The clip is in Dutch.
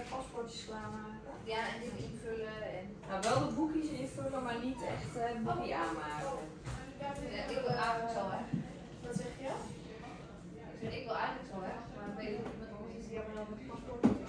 paspoortjes klaarmaken. Ja, en dit invullen en... Nou, wel de boekjes invullen, maar niet echt uh, boekje oh. aanmaken. Ik wil eigenlijk zo, hè. Eh, wat zeg je? Ik, wil eigenlijk zo, hè. Maar ik weet niet of iemand met ons is, die hebben dan met